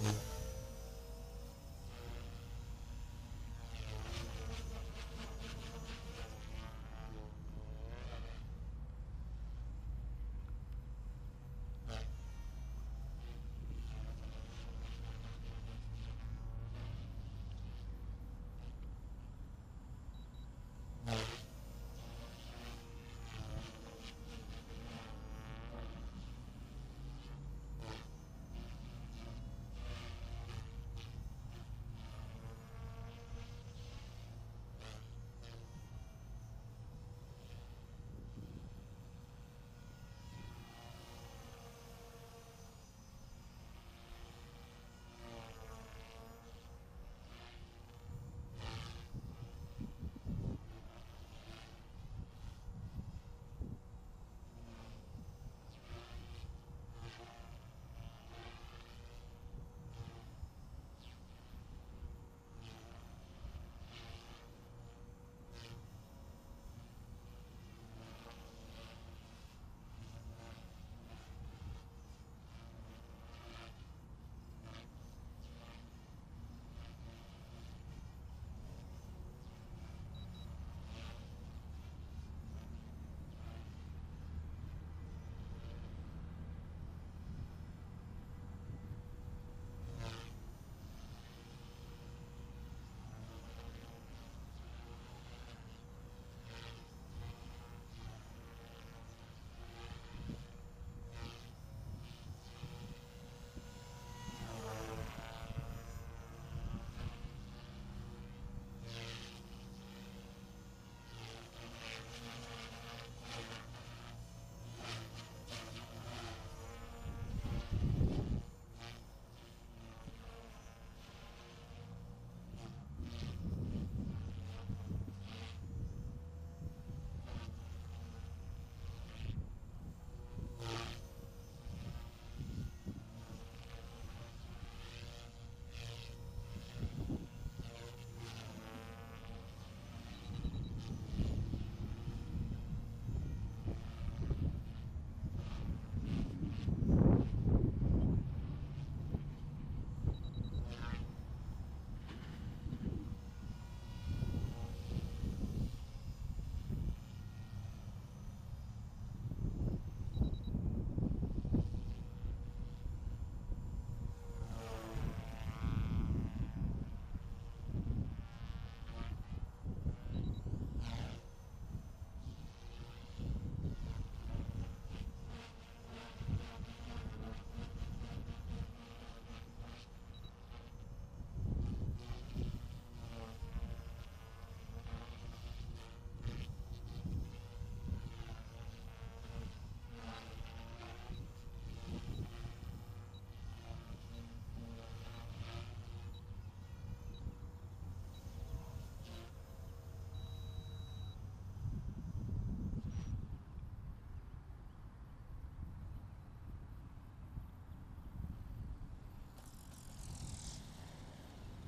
Amen.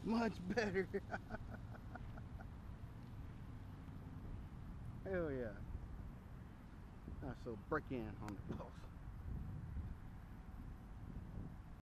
Much better. Hell yeah. Alright, so break in on the pulse.